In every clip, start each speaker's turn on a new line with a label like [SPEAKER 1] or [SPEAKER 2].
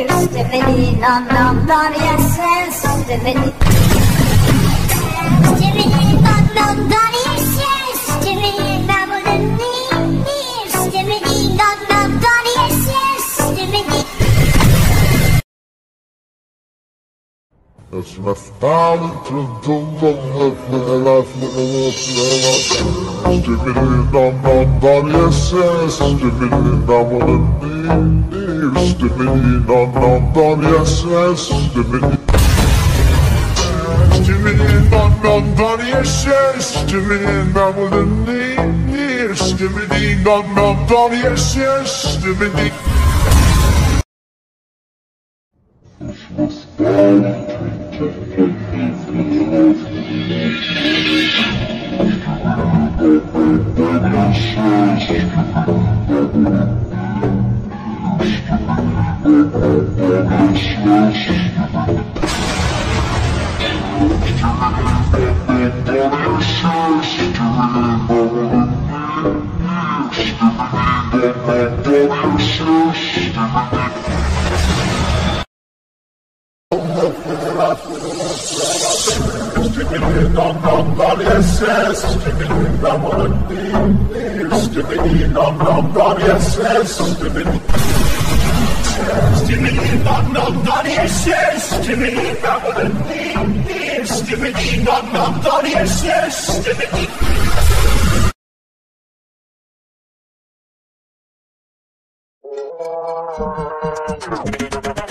[SPEAKER 1] Istemediğin anlamlar ya sen istemedin İstemediğin anlamlar ya sen istemedin Ben bunu ne ne istemediğin anlamlar ya sen istemedin
[SPEAKER 2] It's my father to do the life of the life of the life of the life Stimulating on my body, yes, yes Stimulating on what I need, need Stimming, non non non yes yes, stimulating. Stimming, non Rüstümün inananlar yaşar Rüstümün Rüstümün inananlar yaşar Rüstümün inananlar Rüstümün inananlar yaşar Rüstümün Christmas ball Yes, yes, yes. Stimuli, not, not, not yes, yes.
[SPEAKER 1] Stimuli, Stimuli, not, not, not yes, yes. Stimuli. Thank.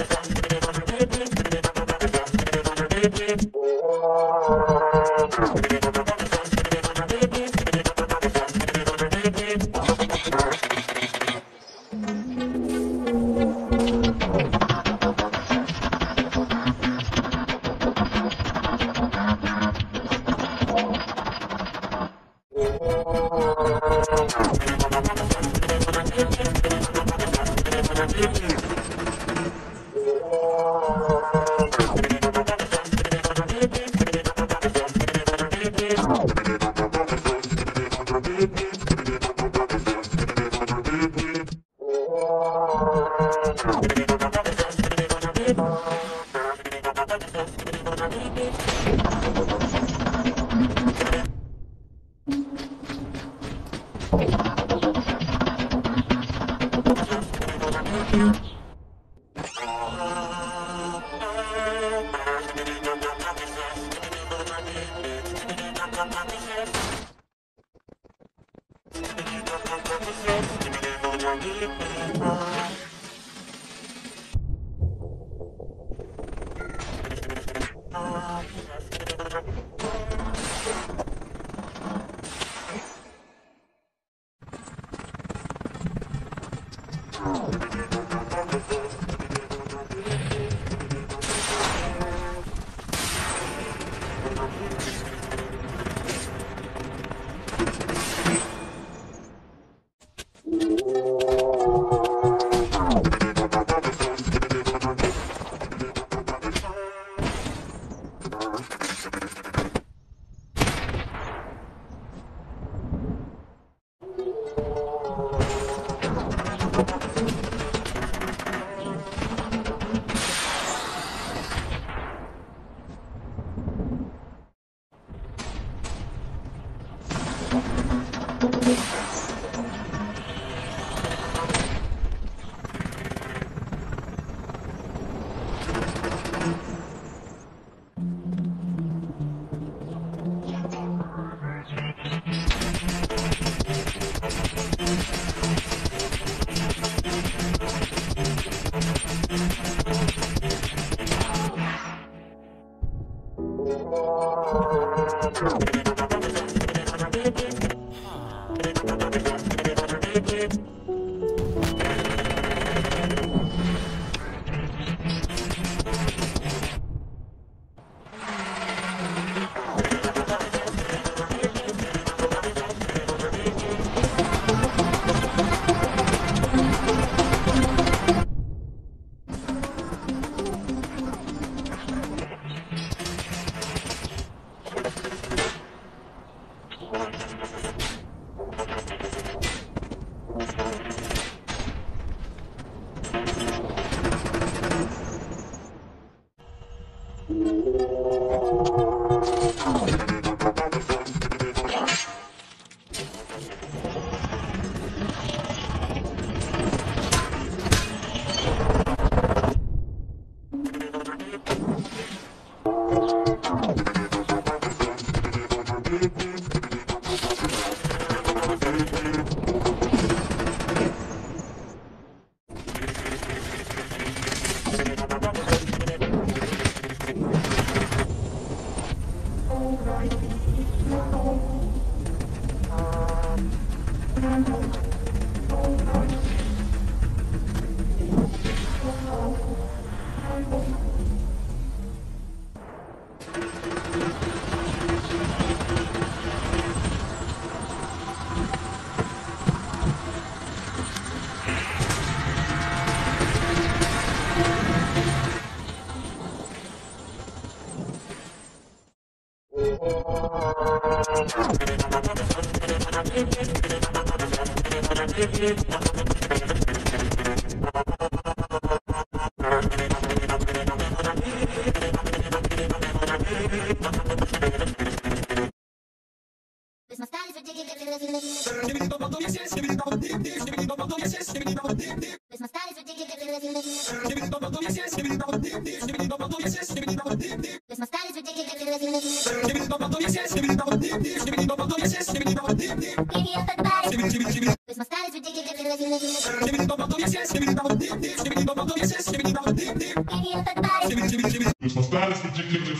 [SPEAKER 1] It's
[SPEAKER 3] my status ridiculous.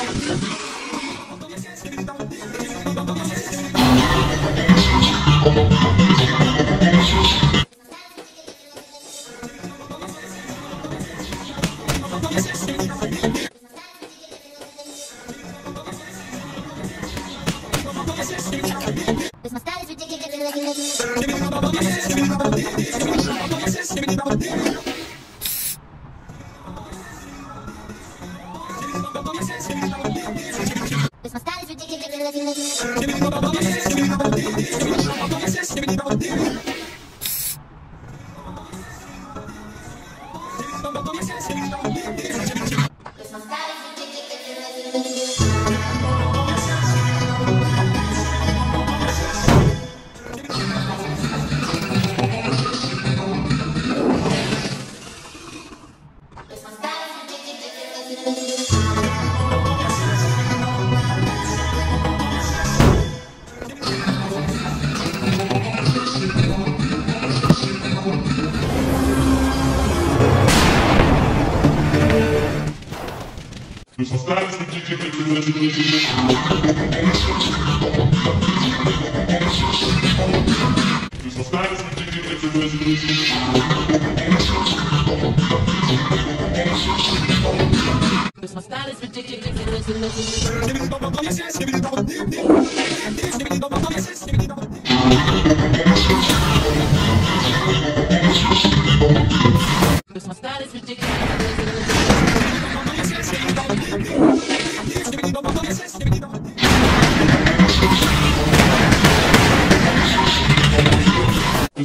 [SPEAKER 3] Christmas style is ridiculous.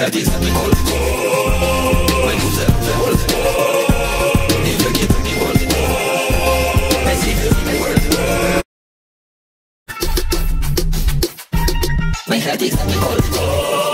[SPEAKER 1] ein Gold. Mein User verholt. Ich vergib die Worte. Es ist ein Wort. Mein Herz ist ein Gold. Mein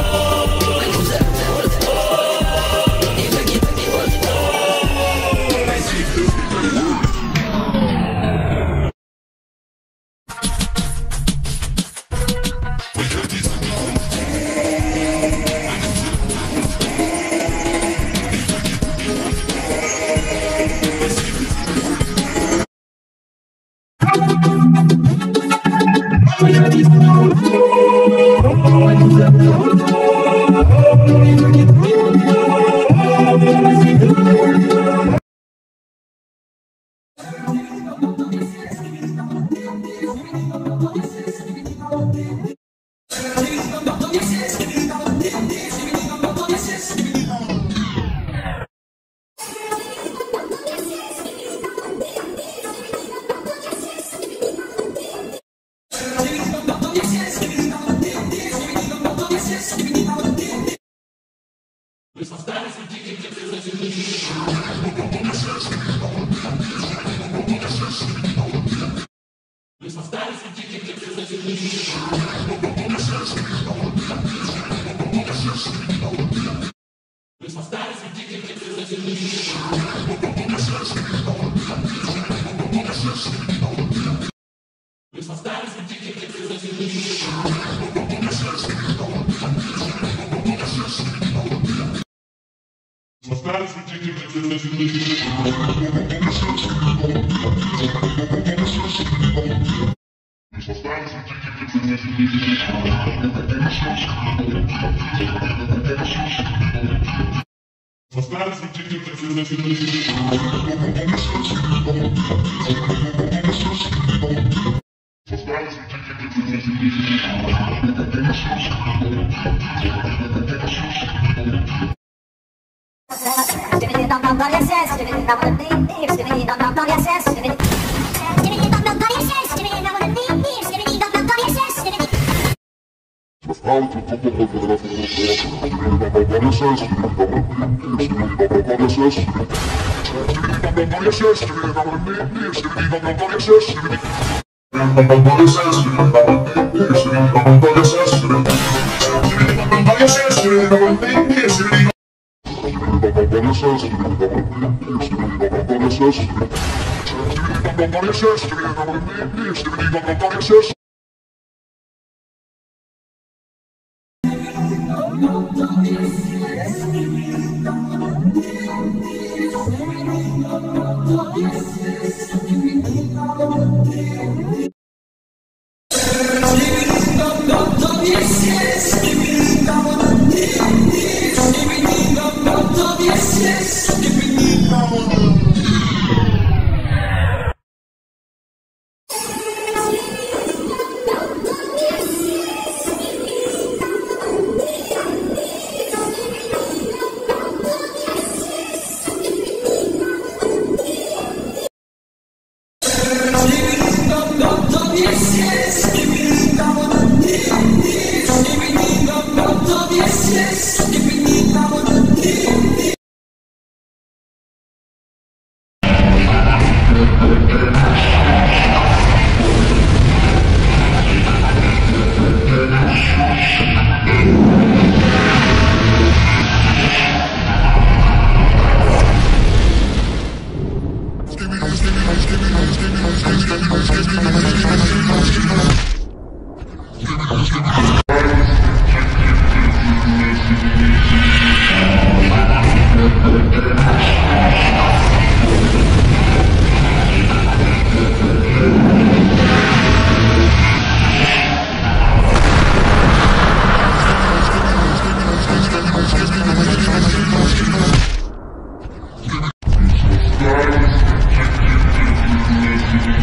[SPEAKER 3] My style is ridiculous. My style
[SPEAKER 2] Yes. Thank you.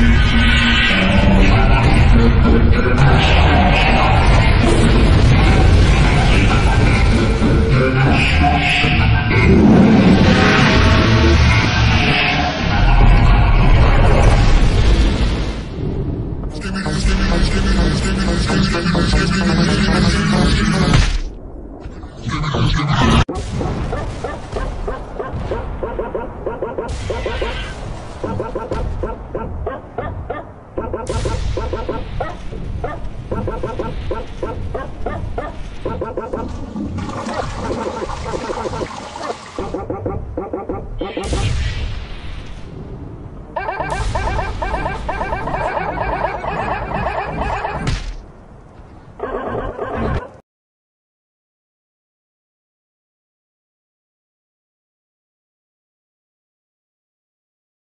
[SPEAKER 2] Thank you.